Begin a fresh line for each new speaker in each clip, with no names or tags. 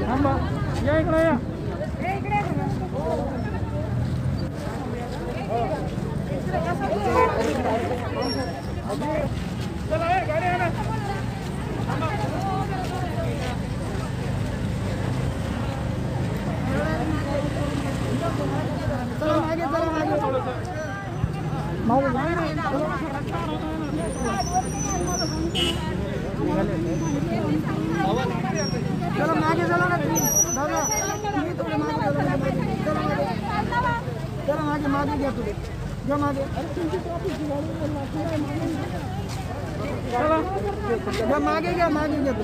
थांबा या इकडे या चला ए, गाडी आणा.
चलो मागे चलो ना दादा थोड़ा मागे चलो ना चलो मागे चलो मागे गया तू जो मागे चलो जो मागे गया मागे गया तू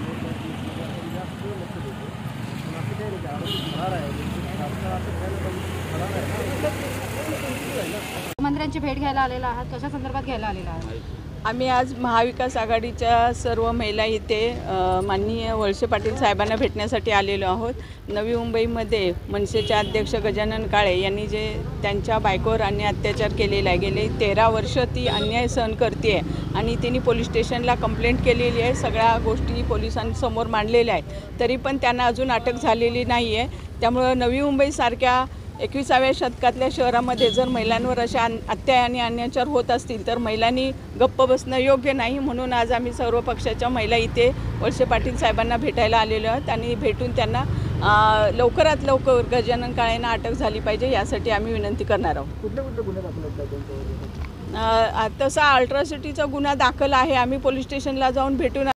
मंत्र्यांची भेट घ्यायला आलेला आहात? कशा संदर्भात घ्यायला आलेला आहात?
आम्ही आज महाविकास आघाडीच्या सर्व महिला इथे माननीय वळसे पाटील साहेबांना भेटण्यासाठी आलेलो आहोत. नवी मुंबईमध्ये मनसेचे अध्यक्ष गजानन काळे यांनी जे त्यांच्या बायकोवर अन्य अत्याचार केलेला आहे गेले तेरा वर्ष ती अन्याय सहन करते आणि तिने पोलीस स्टेशनला कंप्लेंट केलेली आहे सगळ्या गोष्टी पोलिसांसमोर मांडलेल्या आहेत. तरी पण त्यांना अजून अटक झालेली नाही आहे त्यामुळं नवी मुंबईसारख्या एकविसाव्या शतकातल्या शहरामध्ये जर महिलांवर अशा अन- अत्याय आणि अत्याचार होत असतील तर महिलांनी गप्प बसणं योग्य नाही. म्हणून आज आम्ही सर्व पक्षाच्या महिला इथे वळसे पाटील साहेबांना भेटायला आलेलो आहोत. आणि भेटून त्यांना लवकरात लवकर गजानन काळेंना अटक झाली पाहिजे यासाठी आम्ही विनंती करणार आहोत.
कुठले कुठले गुन्हे दाखल
तसा अल्ट्रासिटीचा गुन्हा दाखल आहे. आम्ही पोलीस स्टेशनला जाऊन भेटून